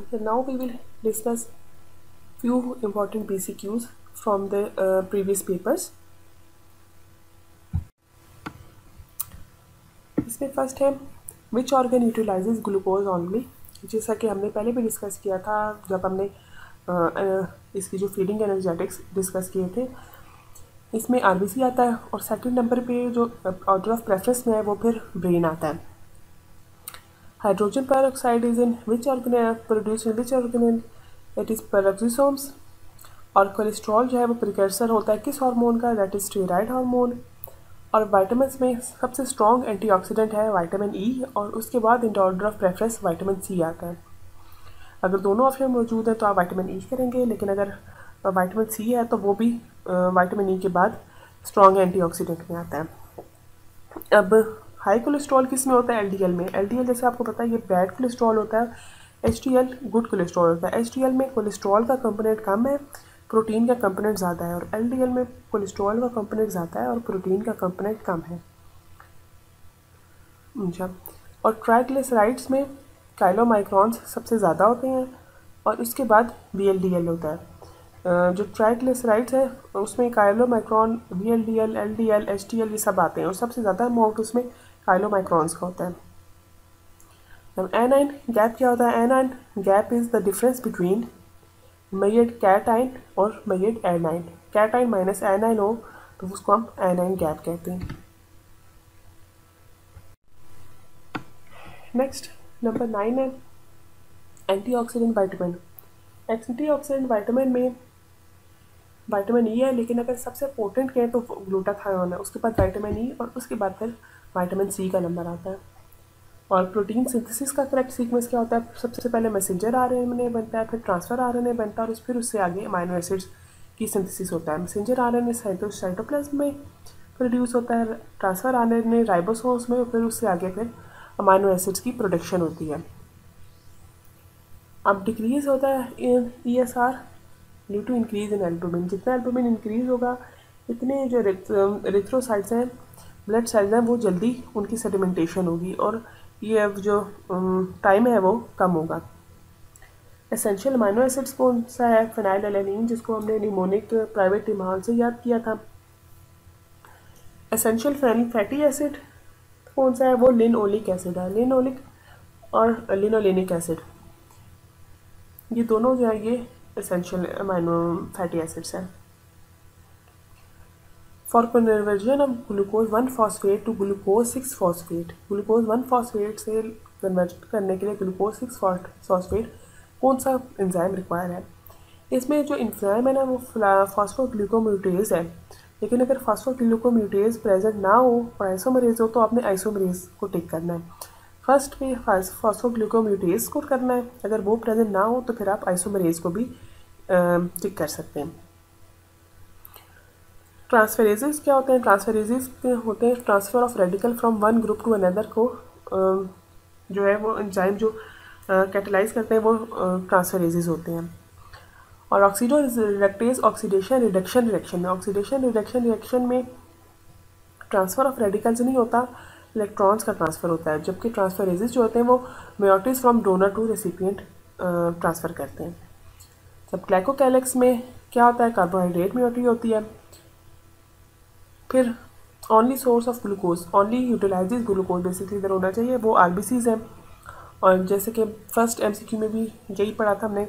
okay now we will discuss few important bcqs from the uh, previous papers. इसमें first है which organ utilizes glucose only जैसा कि हमने पहले भी डिस्कस किया था जब हमने इसकी जो फीडिंग एनर्जेटिक्स डिस्कस किए थे इसमें आरबीसी आता है और सेकंड नंबर पे जो ऑर्डर ऑफ़ प्रेफरेंस में है वो फिर ब्रेन आता है। Hydrogen peroxide is in which organ produce in which organ it is peroxisomes और कोलेस्ट्रॉल जो है वो प्रिकर्सर होता है किस हार्मोन का? दैट इज़ स्टेराइड हार्मोन और वाइटामिन में सबसे स्ट्रॉन्ग एंटीऑक्सीडेंट है वाइटामिन ई e और उसके बाद in order of preference vitamin C आता है। अगर दोनों ऑप्शन मौजूद हैं तो आप वाइटामिन ई e करेंगे, लेकिन अगर वाइटामिन सी है तो वो भी वाइटामिन ई e के बाद स्ट्रॉन्ग एंटीऑक्सीडेंट में आता है। अब हाई कोलेस्ट्रॉल किसमें होता है? एलडीएल में। एलडीएल जैसे आपको पता है, ये बैड कोलेस्ट्रॉल होता है, एच गुड कोलेस्ट्रॉल होता है। एच में कोलेस्ट्रॉल का कंपोनेंट कम है, प्रोटीन का कंपोनेंट ज़्यादा है, और एलडीएल में कोलेस्ट्रॉल का कंपोनेंट ज़्यादा है, और प्रोटीन का कंपोनेंट कम है। अच्छा और ट्राइग्लिसराइड्स में काइलोमाइक्रॉन्स सबसे ज़्यादा होते हैं, और उसके बाद वी एल डी एल होता है। जो ट्राइग्लिसराइड्स है, उसमें काइलोमाइक्रॉन एच टी एल ये सब आते हैं, और सबसे ज़्यादा अमाउंट उसमें काइलोमाइक्रॉन्स का होता है। एन आइन गैप क्या होता है? Anion gap is the difference between mad cation और mad anion cation minus anion हो तो उसको हम एनाइन गैप कहते हैं। नेक्स्ट नंबर नाइन है anti antioxidant vitamin antioxidant vitamin में वाइटामिन ई है, लेकिन अगर सबसे पोटेंट कहें तो ग्लूटाथायोन है, उसके बाद वाइटामिन ई और उसके बाद फिर वाइटामिन सी का नंबर आता है। और प्रोटीन सिंथेसिस का करेक्ट सीक्वेंस क्या होता है? सबसे पहले मैसेंजर आर बनता है, फिर ट्रांसफ़र आर बनता है और फिर उससे आगे अमाइनो एसिड्स की सिंथेसिस होता है। Messenger R N cyto cytoplasm में प्रोड्यूस होता है ट्रांसफ़र आर एन राइबोसोम्स में फिर उससे आगे फिर अमाइनो एसिड्स की प्रोडक्शन होती है। अब डिक्रीज़ होता है E S R due to increase in albumin जितना एल्बुमिन इंक्रीज़ होगा, इतने जो रिथ्रोसाइड्स हैं ब्लड सेल्स हैं, वो जल्दी उनकी सेडिमेंटेशन होगी और ये अब जो टाइम है वो कम होगा। एसेंशियल अमाइनो एसिड्स कौन सा है? फिनाइल एलेनिन जिसको हमने निमोनिक प्राइवेट इमाल से याद किया था। एसेंशियल फैटी एसिड कौन सा है? वो लिनोलिक एसिड है। लिनोलिक और लिनोलिनिक एसिड ये दोनों जो है, ये एसेंशियल अमाइनो फैटी एसिड्स हैं। For conversion of glucose one phosphate to glucose six phosphate glucose one phosphate से कन्वर्ट करने के लिए ग्लूकोज सिक्स फॉस्फेट कौन सा इंजाइम रिक्वायर है? इसमें जो इंजाइम है ना, वो फॉस्फोग्लूकोम्यूटेज है। लेकिन अगर फॉस्फोग्लूकोम्यूटेज प्रेजेंट ना हो और आइसोमरेज हो तो आपने आइसोमरेज को टिक करना है। फ़र्स्ट पे फॉस्फोग्लूकोम्यूटेज को करना है। अगर वो प्रेजेंट ना हो तो फिर आप आइसोमरेज को भी टिक कर सकते हैं। ट्रांसफेरेजेस क्या होते हैं? ट्रांसफेरेजेस होते हैं transfer of radical from one group to another को जो है वो एंजाइम जो कैटलाइज करते हैं वो ट्रांसफेरेजेस होते हैं। और oxido reductase oxidation reduction reaction. Oxidation reduction reaction में ट्रांसफ़र ऑफ़ रेडिकल्स नहीं होता, इलेक्ट्रॉन्स का ट्रांसफ़र होता है, जबकि ट्रांसफरेजेस जो होते हैं वो moieties from donor to recipient transfer करते हैं। जब ग्लाइकोकैलेक्स में क्या होता है? कार्बोहाइड्रेट मेयोटी होती है। फिर only source of glucose only utilises glucose basically इधर होना चाहिए, वो आर बी सीज हैं। और जैसे कि फ़र्स्ट एम सी क्यू में भी यही पढ़ा था हमने।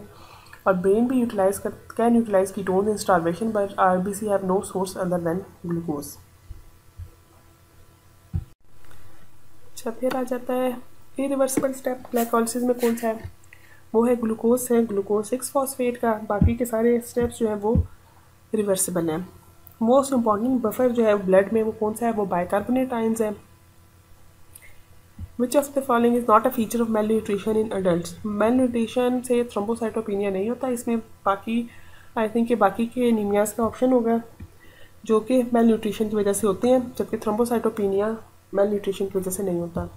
और ब्रेन भी यूटिलाइज कर can utilise ketone in starvation but R B C have no source other than glucose अच्छा फिर आ जाता है इरिवर्सिबल स्टेप ग्लाइकोलिसिस में कौन सा है? वो है ग्लूकोज है ग्लूकोज सिक्स फॉस्फेट का। बाकी के सारे स्टेप्स जो हैं वो रिवर्सिबल हैं। मोस्ट इंपॉर्टेंट बफर जो है ब्लड में वो कौन सा है वो बाइकार्बोनेट आइंस है which of the following is not a feature of malnutrition in adult malnutrition से थ्रोम्बोसाइटोपिनिया नहीं होता इसमें बाकी आई थिंक कि बाकी के एनीमियाज का ऑप्शन होगा जो कि मेल न्यूट्रिशन की वजह से होते हैं जबकि थ्रोम्बोसाइटोपिनिया मेल न्यूट्रिशन की वजह से नहीं होता।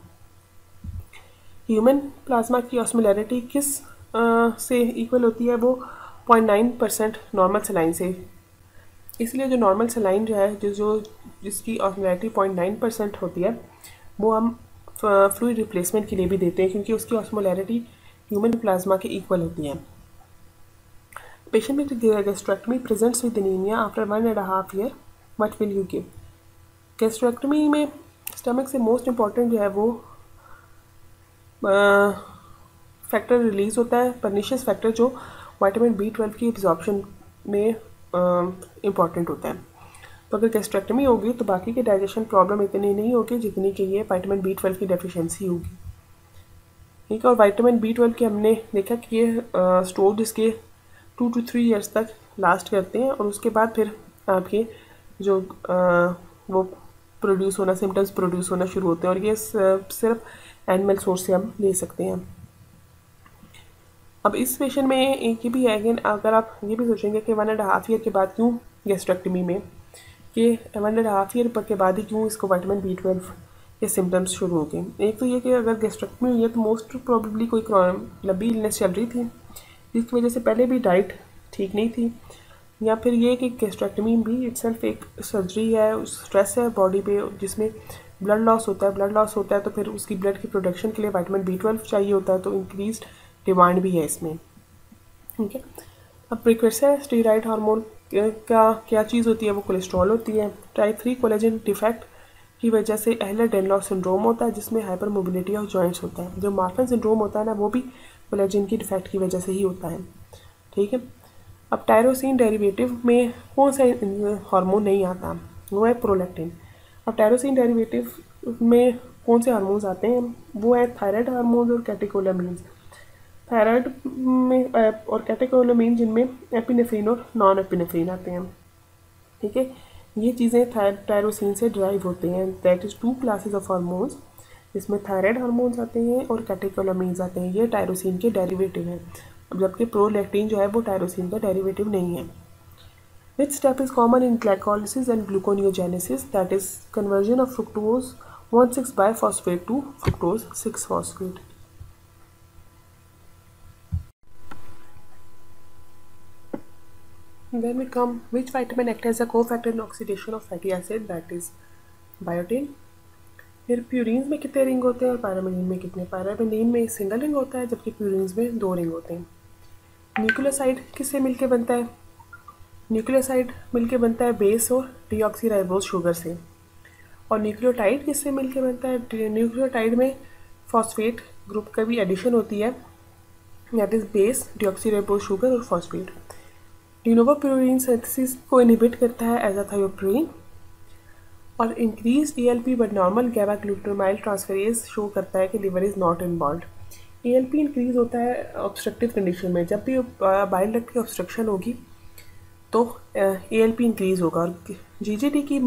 ह्यूमन प्लाज्मा की ऑस्मिलरिटी किस आ, से इक्वल होती है? वो point nine percent normal saline से। इसलिए जो नॉर्मल सलाइन जो है, जो जो जिसकी ऑस्मोलैरिटी पॉइंट नाइन परसेंट होती है, वो हम फ्लूड रिप्लेसमेंट के लिए भी देते हैं, क्योंकि उसकी ऑस्मोलैरिटी ह्यूमन प्लाज्मा के इक्वल होती है। Patient with gastrectomy presents with anaemia after one and half year what will you give gastrectomy में स्टमक से मोस्ट इंपॉर्टेंट जो है वो फैक्टर रिलीज़ होता है परनीशियस फैक्टर जो वाइटामिन बी ट्वेल्व की एब्जॉर्प्शन में इंपॉर्टेंट होता है। तो अगर गैस्ट्रेक्टमी होगी तो बाकी के डाइजेशन प्रॉब्लम इतनी नहीं होगी जितनी कि ये वाइटामिन बी ट्वेल्व की डेफिशिएंसी होगी। ठीक है? और वाइटामिन बी ट्वेल्व के हमने देखा कि ये स्टोर जिसके टू टू थ्री इयर्स तक लास्ट करते हैं और उसके बाद फिर आपके जो आ, वो प्रोड्यूस होना सिम्टम्स प्रोड्यूस होना शुरू होते हैं और ये सिर्फ़ एनिमल सोर्स से हम ले सकते हैं। अब इस पेशेंट में एक ये भी है कि अगर आप ये भी सोचेंगे कि वन एंड हाफ़ ईयर के बाद क्यों गैस्ट्रेक्टमी में? कि वन एंड हाफ़ ईयर के बाद ही क्यों इसको वाइटामिन बी ट्वेल्व के सिम्टम्स शुरू हो गए? एक तो ये कि अगर गैस्ट्रेक्टमी हुई है तो मोस्ट प्रॉब्ली कोई लंबी इलनेस चल रही थी। जिसकी वजह से पहले भी डाइट ठीक नहीं थी। या फिर ये कि गैस्ट्रेक्टमी भी इट्सल्फ एक सर्जरी है स्ट्रेस है बॉडी पे, जिसमें ब्लड लॉस होता है ब्लड लॉस होता है तो फिर उसकी ब्लड की प्रोडक्शन के लिए वाइटामिन बी ट्वेल्व चाहिए होता है तो इंक्रीज डिमांड भी है इसमें। ठीक है। अब प्रिक्वेसर स्टीराइड हार्मोन क्या क्या चीज़ होती है? वो कोलेस्ट्रॉल होती है। टाइप थ्री कोलेजन डिफेक्ट की वजह से एहलर डेनलॉस सिंड्रोम होता है जिसमें हाइपर मोबिलिटी ऑफ़ जॉइंट्स होता है। जो मार्फन सिंड्रोम होता है ना वो भी कोलेजन की डिफेक्ट की वजह से ही होता है। ठीक है? अब टायरोसिन डेरिवेटिव में कौन सा हार्मोन नहीं आता? वो है प्रोलेक्टिन अब टायरोसिन डेरिवेटिव में कौन से हार्मोन्स आते हैं? वो है थायराइड हार्मोन्स और कैटिकोलामीन्स थायराइड में और कैटेकोलोमीन जिनमें एपिनेफ्रीन और नॉन एपिनेफ्रीन आते हैं। ठीक है? ये चीज़ें टायरोसिन से ड्राइव होते हैं। That is two classes of hormones इसमें थायराइड हार्मोन्स आते हैं और कैटेकोलोमीन्स आते हैं। ये टायरोसिन के डेरिवेटिव हैं। जबकि प्रोलैक्टिन जो है, वो टायरोसिन का डेरिवेटिव नहीं है। Which step is common in glycolysis and gluconeogenesis that is conversion of fructose one six bi phosphate to fructose six phosphate Then we come, which vitamin acts as a cofactor in oxidation of fatty acid that is biotin. फिर purines में कितने ring होते हैं और pyrimidine में कितने? Pyrimidine में single ring होता है जबकि प्यूरिन्स में दो रिंग होते हैं। न्यूक्लियोसाइड किससे मिलके बनता है? न्यूक्लियोसाइड मिलके बनता है बेस और डीऑक्सीराइबोज शुगर से। और न्यूक्लियोटाइड किससे मिलके बनता है? न्यूक्लियोटाइड में फॉस्फेट ग्रुप का भी एडिशन होती है। That is base deoxyribose sugar और phosphate de novo purine synthesis को इनहिबिट करता है एजाथायोप्रीन और increase E L P but normal gamma glutamyl transferase show करता है कि liver is not involve E L P increase होता है ऑब्स्ट्रक्टिव कंडीशन में। जब भी बाइल डक्ट की ऑब्स्ट्रक्शन होगी तो ए एल पी इंक्रीज होगा। और जी जी टी की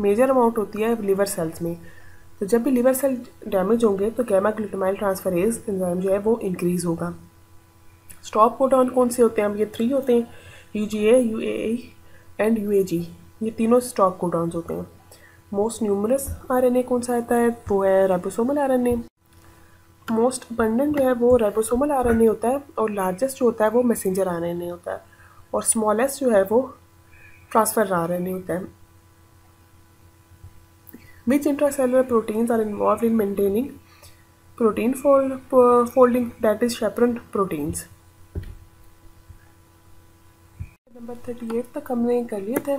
मेजर अमाउंट होती है लिवर सेल्स में। तो जब भी लिवर सेल डैमेज होंगे तो गैमा ग्लूटामाइल ट्रांसफरेज एंजाइम जो है वो इंक्रीज होगा। स्टॉप कोडाउन कौन से होते हैं? अब ये थ्री होते हैं। U G A U A and U A G ये तीनों स्टॉप कोडाउन्स होते हैं। Most numerous R N A कौन सा आता है? वो है ribosomal R N A most abundant जो है वो राइबोसोमल आर एन ए होता है और लार्जेस्ट जो होता है वो मैसेंजर आर एन ए होता है। और स्मॉलेस्ट जो है वो ट्रांसफ़र आर एन ए होता है। Which intracellular proteins are involved in maintaining protein fold, folding that is chaperone number thirty eight तक हमने कर लिए थे।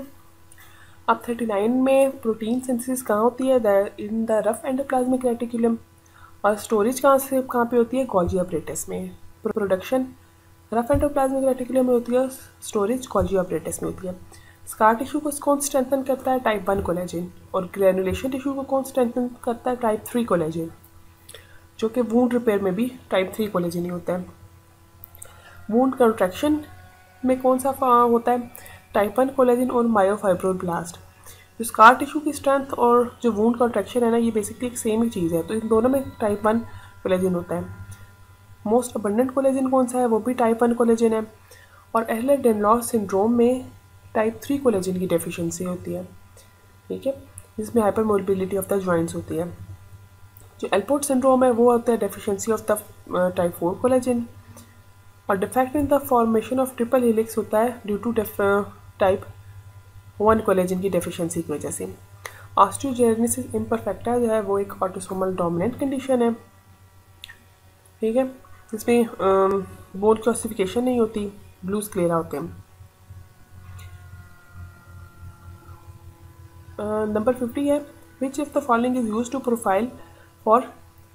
अब थर्टी नाइन में प्रोटीन सिंथेसिस कहाँ होती है? In the rough endoplasmic reticulum और स्टोरेज कहाँ से, कहाँ पे होती है? गॉल्जी ऑपरेटस में। प्रोडक्शन रफ एंडोप्लाज्मिक रेटिकुलम में होती है स्टोरेज गॉल्जी ऑपरेटस में होती है। स्कार टिश्यू को कौन स्ट्रेंथन करता है? टाइप वन कोलेजिन और ग्रेनुलेशन टिश्यू को कौन स्ट्रेंथन करता है? टाइप थ्री कोलेजिन जो कि वूंड रिपेयर में भी टाइप थ्री कोलेजिन ही होता है। वूंड कंट्रैक्शन में कौन सा होता है? टाइप वन कोलेजिन और मायोफाइब्रोब्लास्ट जो स्कार टिश्यू की स्ट्रेंथ और जो वूंड कॉन्ट्रेक्शन है ना, ये बेसिकली एक सेम ही चीज़ है। तो इन दोनों में टाइप वन कोलेजिन होता है। मोस्ट अबंडेंट कोलेजिन कौन सा है? वो भी टाइप वन कोलेजिन है। और एहलर डेनलॉस सिंड्रोम में टाइप थ्री कोलेजिन की डेफिशिएंसी होती है। ठीक है? जिसमें hyper mobility of the joints होती है। जो एल्पोर्ट सिंड्रोम है, वो होता है deficiency of the type four collagen और defect in the formation of triple helix होता है due to type one collagen की डेफिशिएंसी की वजह से। ऑस्टियोजेनेसिस इम्परफेक्टा जो है वो एक ऑटोसोमल डोमिनेंट कंडीशन है। ठीक है? इसमें बोन क्लासिफिकेशन नहीं होती ब्लू स्क्लेरा होते हैं। नंबर फिफ्टी है which if the following is use to profile for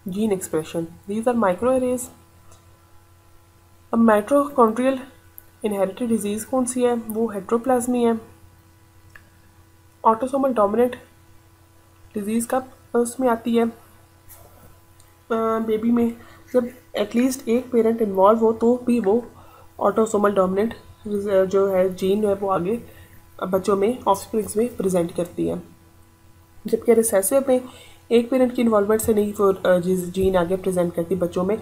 gene expression these are microarrays अब माइट्रोकॉन्ट्रियल इनहेरिटेड डिज़ीज़ कौन सी है? वो हेट्रोप्लाज्मी है। ऑटोसोमल डोमिनेंट डिज़ीज़ कब उसमें आती है? बेबी में जब एटलीस्ट एक पेरेंट इन्वॉल्व हो तो भी वो ऑटोसोमल डोमिनेंट जो है जीन है, वो आगे बच्चों में ऑफस्प्रिंग्स में प्रेजेंट करती है। जबकि रिसेसिव में एक पेरेंट की इन्वॉल्वमेंट से नहीं, वो जीन आगे प्रेजेंट करती बच्चों में,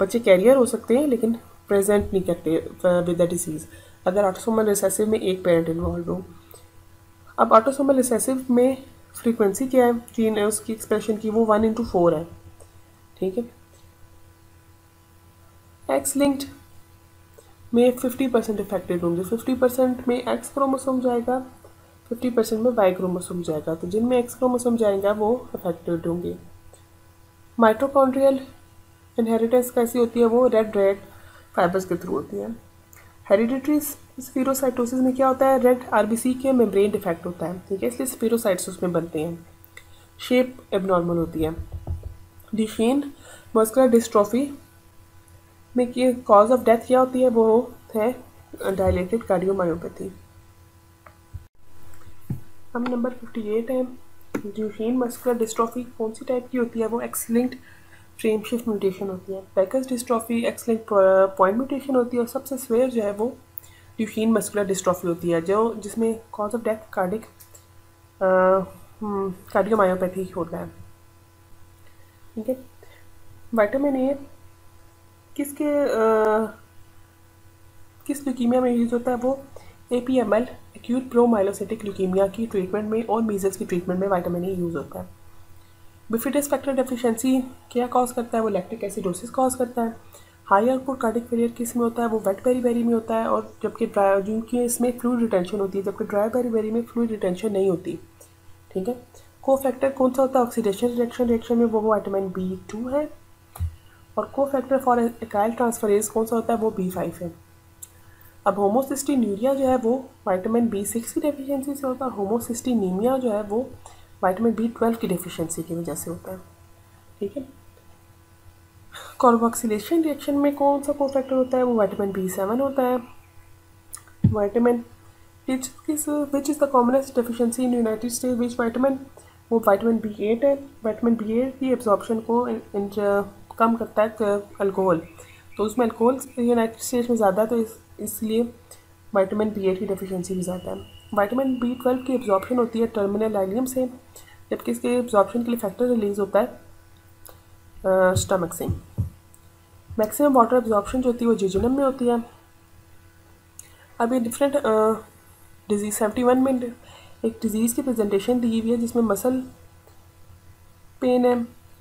बच्चे कैरियर हो सकते हैं, लेकिन प्रेजेंट नहीं करते विद द डिसीज़ अगर ऑटोसोमल रिसेसिव में एक पेरेंट इन्वॉल्व हो। अब ऑटोसोमल रिसेसिव में फ्रीक्वेंसी क्या है? जीन है, उसकी एक्सप्रेशन की वो वन इंटू फोर है। ठीक है? एक्स लिंक्ड में फिफ्टी परसेंट इफेक्टेड होंगे। फिफ्टी परसेंट में एक्स क्रोमोसोम जाएगा फिफ्टी परसेंट में वाई क्रोमोसोम जाएगा। तो जिनमें एक्स क्रोमोसोम जाएगा, वो अफेक्टेड होंगे। माइट्रोकॉन्ड्रियल इनहेरिटेंस कैसी होती है? वो रेड रेड फाइबर्स के थ्रू होती है। हेरिडिटरी स्पीरोसाइटोसिस में क्या होता है? रेड आरबीसी के मेम्ब्रेन डिफेक्ट होता है, ठीक है? इसलिए स्पीरोसाइट्स उसमें बनते हैं। शेप एबनॉर्मल होती है। डिशेन मस्कुलर डिस्ट्रॉफी में कॉज ऑफ़ डेथ क्या होती है? वो है डायलेटेड कार्डियोमायोपैथी हम नंबर फिफ्टी एट है ड्यूशेन मस्कुलर डिस्ट्रॉफी कौन सी टाइप की होती है? वो एक्सलिंक्ड फ्रेम शिफ्ट म्यूटेशन होती है। PACS dystrophy X linked point mutation होती है और सबसे स्वेयर जो है वो ड्यूशेन मस्कुलर डिस्ट्रॉफी होती है जो जिसमें cause of death cardiac cardiomyopathy होता है ठीक है? वाइटामिन ए किसके आ, किस ल्यूकीमिया में यूज़ होता है वो? A P M L acute promyelocytic leukaemia की ट्रीटमेंट में और मीजल्स की ट्रीटमेंट में वाइटामिन ए यूज़ होता है। बिफिडस फैक्टर डेफिशिएंसी क्या कॉज करता है? वो लैक्टिक एसिडोसिस कॉज करता है। हाई आउटपुट कार्डिक फेलियर किसमें होता है? वो वेट बेरी बेरी में होता है और जबकि ड्राई जिनकी इसमें फ्लूड रिटेंशन होती है, जबकि ड्राई बेरी बेरी में फ्लूड रिटेंशन नहीं होती। ठीक है? को फैक्टर कौन सा होता है? ऑक्सीडेशन रिएक्शन रिएक्शन में वो वाइटामिन बी टू है। और को फैक्टर फॉर एकाइल ट्रांसफरेज कौन सा होता है? वो बी फाइव है। अब होमोसिस्टीन्यूरिया जो है, वो वाइटामिन बी सिक्स की डेफिशिएंसी से होता है होमोसिस्टीनीमिया जो है, वो वाइटामिन बी ट्वेल्व की डेफिशिएंसी की वजह से होता है। ठीक है? कॉर्बोक्सिलेशन रिएक्शन में कौन सा को फैक्टर होता है? वो वाइटामिन बी सेवन होता है। वाइटामिन विच किस which is the commonest deficiency in United State which vitamin वो वाइटामिन बी एट है। वाइटामिन बी एट की एब्जॉर्बशन को इन, इन, कम करता है अल्कोहल तो उसमें अल्कोहल यूनाइटेड स्टेट्स में ज़्यादा तो इस इसलिए वाइटामिन बी एट की डेफिशिएंसी भी ज़्यादा है। वाइटामिन बी ट्वेल्व की एब्जॉर्बशन होती है टर्मिनल आइलियम से, जबकि इसके एब्जॉर्बशन के लिए फैक्टर रिलीज़ होता है स्टमक से। मैक्सिमम वाटर एब्जॉर्बशन जो होती है वो जिजुनम में होती है। अभी डिफरेंट डिज़ीज़ सेवेंटी वन में एक डिज़ीज़ की प्रेजेंटेशन दी हुई है जिसमें मसल पेन है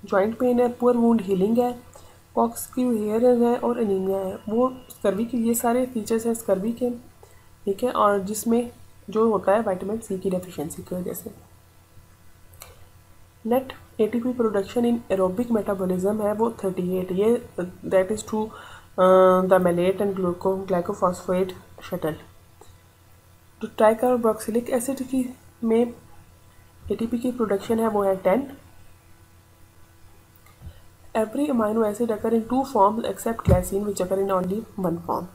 जॉइंट पेन है पुअर वूंड हीलिंग है पॉक्स की हेयर है और एनीमिया है। वो स्कर्वी के, ये सारे फीचर्स हैं स्कर्वी के, ठीक है? और जिसमें जो होता है वाइटामिन सी की डेफिशिएंसी की वजह से। Net ATP production in aerobic metabolism है वो थर्टी एट ये that is to the malate and gluco glycophosphate shuttle तो ट्राइकार्बोक्सिलिक एसिड की में एटीपी की प्रोडक्शन है वो है ten every amino acid occur in two forms except glycine which occur in only one form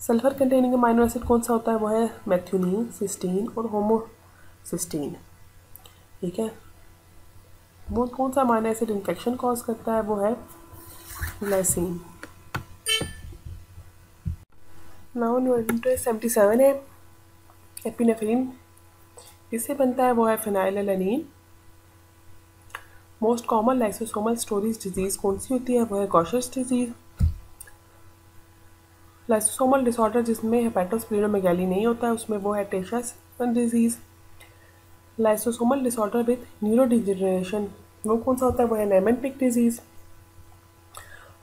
sulphur containing amino acid कौन सा होता है? वो है मैथ्यूनिन सिस्टीन और होमोसिस्टीन ठीक है? वो कौन सा अमाइनो एसिड इन्फेक्शन कॉज करता है? वो है ग्लाइसिन नाउ सेवेंटी सेवन है. एपिनेफ्रिन इससे बनता है? वो है phenylalanine most common lysosomal storage disease कौन सी होती है? वो है गॉशस डिज़ीज़ लाइसोसोमल डिसऑर्डर जिसमें हेपेटोस्प्लीनोमेगैली नहीं होता है, उसमें वो है Tay Sachs disease lysosomal disorder with neurodegeneration वो कौन सा होता है? वो है नेमेंटिक डिज़ीज़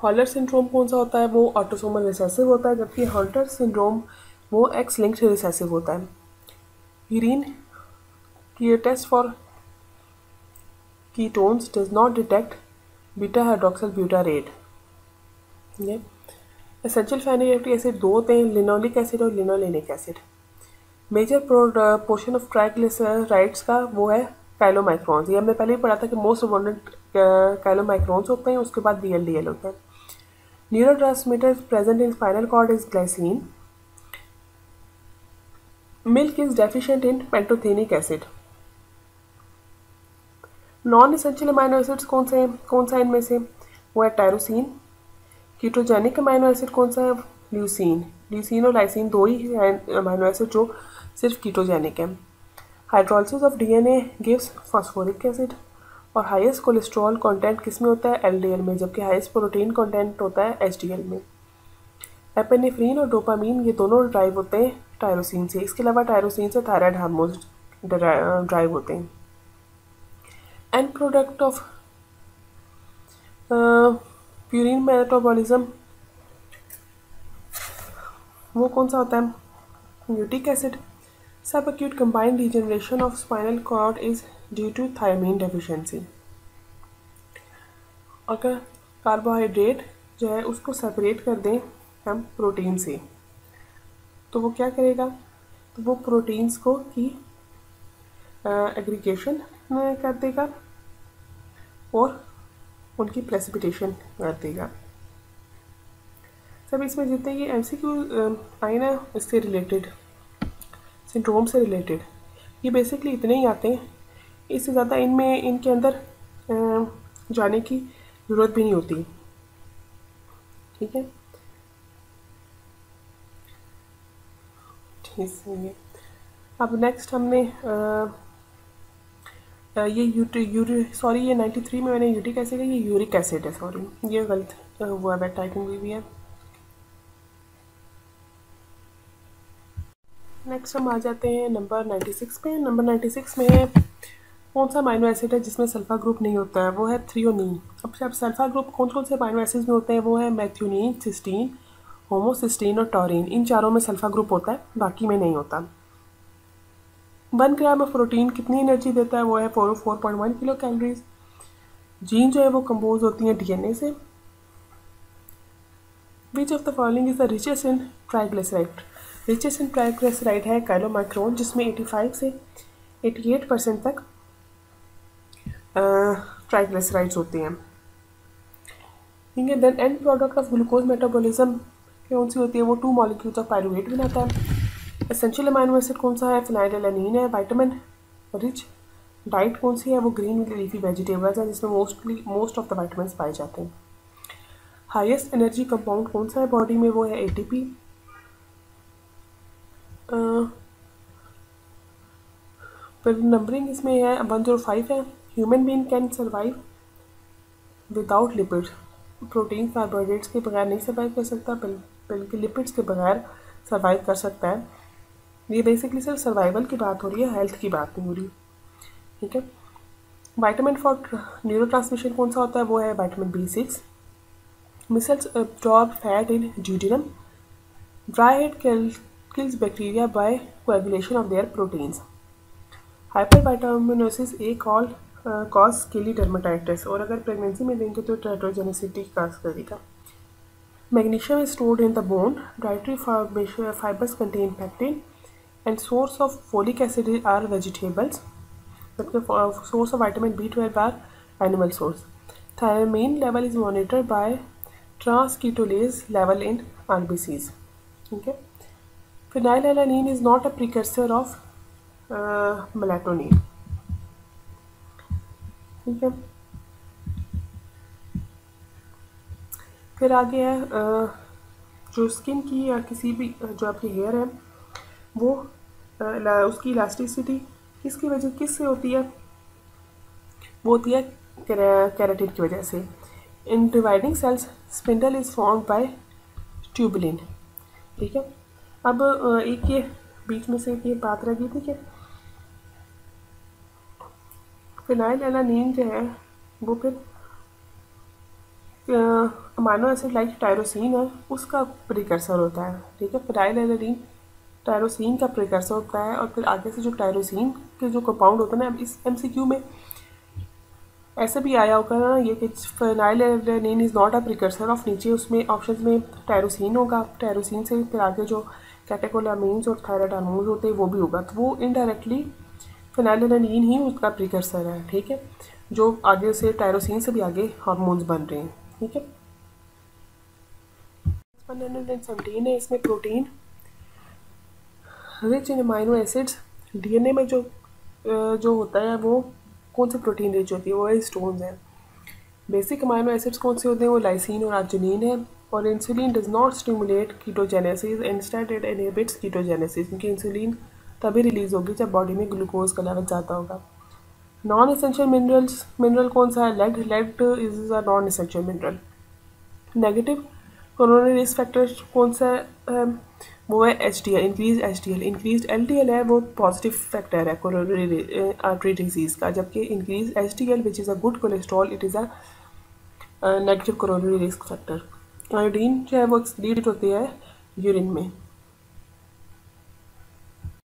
हॉलर सिंड्रोम कौन सा होता है? वो ऑटोसोमल रिसेसिव होता है, जबकि हॉल्टर सिंड्रोम वो एक्स लिंक्ड रिसेसिव होता है. यूरिन की test for ketones does not detect beta hydroxyl butyrate. ये एसेंशियल फैटी एसिड दो होते हैं लिनोलिक एसिड और linolenic acid major portion of triglycerides का वो है कैलोमाइक्रोन्स ये हमने पहले ही पढ़ा था कि मोस्ट अबोंडेंट कैलोमाइक्रोन्स होते हैं, उसके बाद डी एल होता है. Neurotransmitter present in spinal cord is glycine milk is deficient in pantothenic acid non essential amino acids कौन से हैं? कौन सा इनमें से? वो है टायरोसिन कीटोजेनिक अमाइनो एसिड कौन सा है? ल्यूसिन ल्यूसिन और लाइसिन दो ही अमाइनो एसिड जो सिर्फ़ कीटोजेनिक है। Hydrolysis of DNA gives phosphoric acid और हाईएस्ट कोलेस्ट्रॉल कंटेंट किसमें होता है? एलडीएल में, जबकि हाईएस्ट प्रोटीन कंटेंट होता है एचडीएल में। एपेनेफ्रीन और डोपामीन ये दोनों ड्राइव होते हैं टायरोसिन से। इसके अलावा टायरोसिन से थायराइड हार्मोन ड्राइव होते हैं। End product of purine metabolism. वो कौन सा होता है? Uric acid. Subacute combined degeneration of spinal cord is due to thiamine deficiency अगर कार्बोहाइड्रेट जो है उसको सेपरेट कर दें हम प्रोटीन से तो वो क्या करेगा? तो वो प्रोटीन्स को की एग्रीगेशन कर देगा। और उनकी प्रेसिपिटेशन कर देगा सब इसमें जितने ये एम सी क्यू आए ना इससे रिलेटेड सिंड्रोम से रिलेटेड ये बेसिकली इतने ही आते हैं। इससे ज़्यादा इनमें इनके अंदर जाने की ज़रूरत भी नहीं होती। ठीक है? ठीक है अब नेक्स्ट हमने आ, ये यूरी सॉरी ये 93 में मैंने यूरिक एसिड है ये यूरिक एसिड है सॉरी ये गलत हुआ है टाइपिंग हुई भी है. नेक्स्ट हम आ जाते हैं नंबर 96 पे. नंबर 96 में कौन सा माइनो एसिड है जिसमें सल्फा ग्रुप नहीं होता है? वो है थ्रियोनिन अब जब सल्फा ग्रुप कौन कौन से माइनो एसिड में होते हैं? वो है मैथ्यूनिन सिस्टीन होमोसिस्टीन और टॉरिन इन चारों में सल्फा ग्रुप होता है, बाकी में नहीं होता. वन ग्राम ऑफ़ प्रोटीन कितनी एनर्जी देता है वो है four four point one kilo calories gene जो है वो कंपोज होती हैं डीएनए से which of the following is the richest in triglyceride richest in triglyceride है कैलोमाइक्रोन जिसमें 85 से 88 परसेंट तक ट्राइग्लिसराइड्स होते हैं। ठीक है then end product of glucose metabolism कौन सी होती है? वो टू मॉलिक्यूल्स ऑफ़ पायरुवेट बनाता है। एसेंशियल अमाइनो एसिड कौन सा है? फिनाइलनिन है वाइटामिन रिच डाइट कौन सी है? वो ग्रीन लीफी वेजिटेबल्स है, जिसमें mostly most of the vitamin पाए जाते हैं. हाईएस्ट एनर्जी कंपाउंड कौन सा है बॉडी में? वो है ए टी फिर नंबरिंग इसमें है वन ज़ीरो फाइव है. Human being can survive without lipid protein carbohydrates के बगैर नहीं सर्वाइव कर सकता बल्कि लिपिड्स के बगैर सर्वाइव कर सकता है. ये बेसिकली सिर्फ़ सर्वाइवल की बात हो रही है हेल्थ की बात नहीं हो रही। ठीक है? वाइटामिन फॉर न्यूरो कौन सा होता है? वो है vitamin B six micelles absorb fat in duodenum dry heat kills bacteria by coagulation of their proteins hypervitaminosis A call cause scaly dermatitis और अगर प्रेगनेंसी में देंगे तो टेट्रोजेनिसिटी काज करेगा magnesium is stored in the bone dietary fibres contain pectin and source of folic acid are vegetables जबकि source of vitamin B twelve are animal source thiamine level is monitor by transketolase level in R B Cs ठीक है phenylalanine is not a precursor of melatonin ठीक है फिर आगे है जो skin की या किसी भी जो आपकी हेयर है, वो उसकी इलास्टिसिटी किसकी वजह किस से होती है? वो होती है कैरेटिन की वजह से। In dividing cells spindle is form by tubulin ठीक है? अब एक ये, बीच में से एक ये बात रह गई थी कि फिनाइल एलानीन जो है, वो फिर अमानो एसिड लाइक टायरोसिन है, उसका प्रिकर्सर होता है। ठीक है? फिनाइल एलानीन टायरोसिन का प्रिकर्सर होता है और फिर आगे से जो टायरोसिन के जो कंपाउंड होता है ना, इस एमसीक्यू में, ऐसे भी आया होगा ना, ये कि phenyl is not a precursor of नीचे उसमें ऑप्शन में टेरोसिन होगा। टेरोसिन से फिर आगे जो कैटेकोलामीन्स और थायराइड हार्मोन्स होते हैं, वो भी होगा। तो वो इनडायरेक्टली फिनाइल फिनाइलिन ही उसका प्रिकर्सर है, ठीक है? जो आगे से टायरोसिन से भी आगे हार्मोन्स बन रहे हैं, ठीक है? इसमें protein rich in amino acids DNA में जो जो होता है वो कौन सी प्रोटीन रिच होती है, वो है स्टोन्स हैं। बेसिक अमाइनो एसिड्स कौन से होते हैं? वो लाइसिन और आर्जिनिन है और insulin does not stimulate ketogenesis instead it inhibits ketogenesis क्योंकि इंसुलिन तभी रिलीज़ होगी जब बॉडी में ग्लूकोज का लेवल ज़्यादा होगा। नॉन इसेंशियल मिनरल्स मिनरल कौन सा है? Lead lead is a non essential mineral negative coronary risk factor कौन सा है? वो है H D L increase H D L increase L D L है, वो पॉजिटिव फैक्टर है कोरोनरी आर्टरी डिज़ीज़ का, जबकि increase H D L which is a good cholesterol it is a negative coronary risk factor iodine जो है वो lead होती है यूरिन में।